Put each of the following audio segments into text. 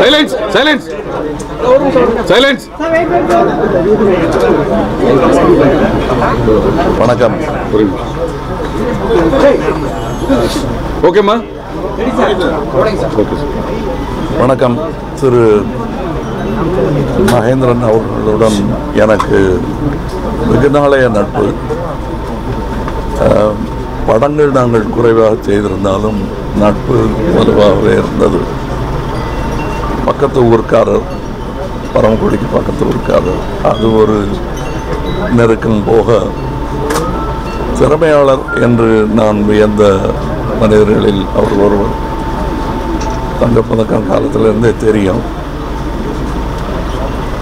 Silence silence silence வணக்கம். ஓகேம்மா வணக்கம் திரு. மகேந்திரன் அவர்களுடன் எனக்கு வெகு நாளைய நட்பு. படங்கள் நாங்கள் குறைவாக செய்திருந்தாலும் நட்பு வலுவாகவே இருந்தது. பக்கத்து ஊர்க்காரர் பரமக்குடிக்கு பக்கத்து ஊர்க்காரர் அது ஒரு நெருக்கம் போக திறமையாளர் என்று நான் வியந்த மனிதர்களில் அவர் ஒருவர். தங்கப்பதக்கம் காலத்திலிருந்தே தெரியும்.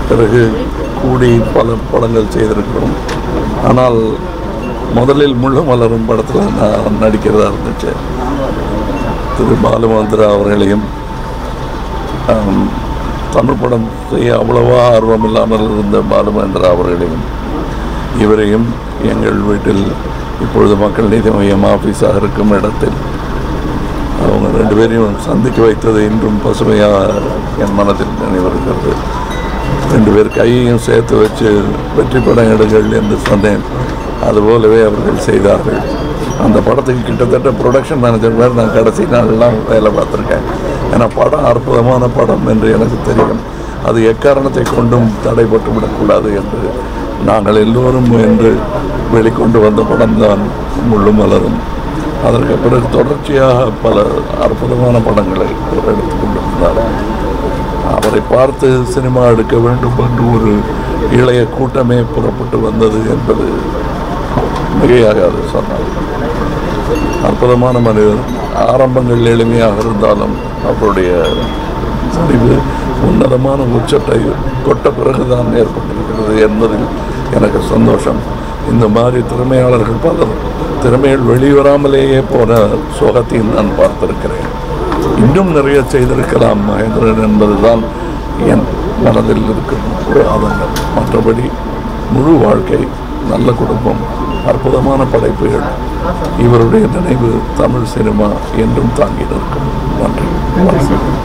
பிறகு கூடி பல படங்கள் செய்திருக்கிறோம். ஆனால் முதலில் முழு மலரும் படத்தில் நான் நடிக்கிறதா இருந்துச்சு. திரு பாலுமந்திரா அவர்களையும் தமிழ் படம் செய்ய அவ்வளவா ஆர்வம் இல்லாமல் இருந்த பாலுமந்திரா அவர்களையும் இவரையும் எங்கள் வீட்டில் இப்பொழுது மக்கள் நீதி மையம் ஆஃபீஸாக இருக்கும் இடத்தில் அவங்க ரெண்டு பேரையும் சந்திக்க வைத்தது இன்றும் பசுமையாக என் மனதில் நினைவிருக்கிறது ரெண்டு பேர் கையையும் சேர்த்து வச்சு வெற்றி படம் எடுங்கள் என்று சொன்னேன். அதுபோலவே அவர்கள் செய்தார்கள். அந்த படத்துக்கு கிட்டத்தட்ட ப்ரொடக்ஷன் மேனேஜர் மாதிரி நான் கடைசி நாளெல்லாம் வேலை பார்த்துருக்கேன். ஏன்னா படம் அற்புதமான படம் என்று எனக்கு தெரியும். அது எக்காரணத்தை கொண்டும் தடைபட்டு விடக்கூடாது என்று நாங்கள் எல்லோரும் என்று வெளிக்கொண்டு வந்த படம் தான் முள்ளும் மலரும். அதற்கு பிறகு தொடர்ச்சியாக பல அற்புதமான படங்களை அவர் கொண்டு வந்தார் அவரை பார்த்து சினிமா எடுக்க வேண்டும் என்று ஒரு இளைய கூட்டமே புறப்பட்டு வந்தது என்பது மிகையாகாது சொன்னார். அற்புதமான மனிதர். ஆரம்பங்கள் எளிமையாக இருந்தாலும் அவருடைய முடிவு உன்னதமான உச்சத்தை தொட்ட பிறகுதான் ஏற்பட்டிருக்கிறது என்பதில் எனக்கு சந்தோஷம். இந்த மாதிரி திறமையாளர்கள் பலர் திறமைகள் வெளிவராமலேயே போன சோகத்தையும் நான் பார்த்திருக்கிறேன். இன்னும் நிறைய செய்திருக்கலாம் மகேந்திரன் என்பதுதான் என் மனதில் இருக்கும் ஒரு ஆதங்கம். மற்றபடி முழு வாழ்க்கை நல்ல குடும்பம் அற்புதமான படைப்புகள். இவருடைய நினைவு தமிழ் சினிமா என்றும் தாங்கி நிற்கும் நன்றி. வணக்கம்.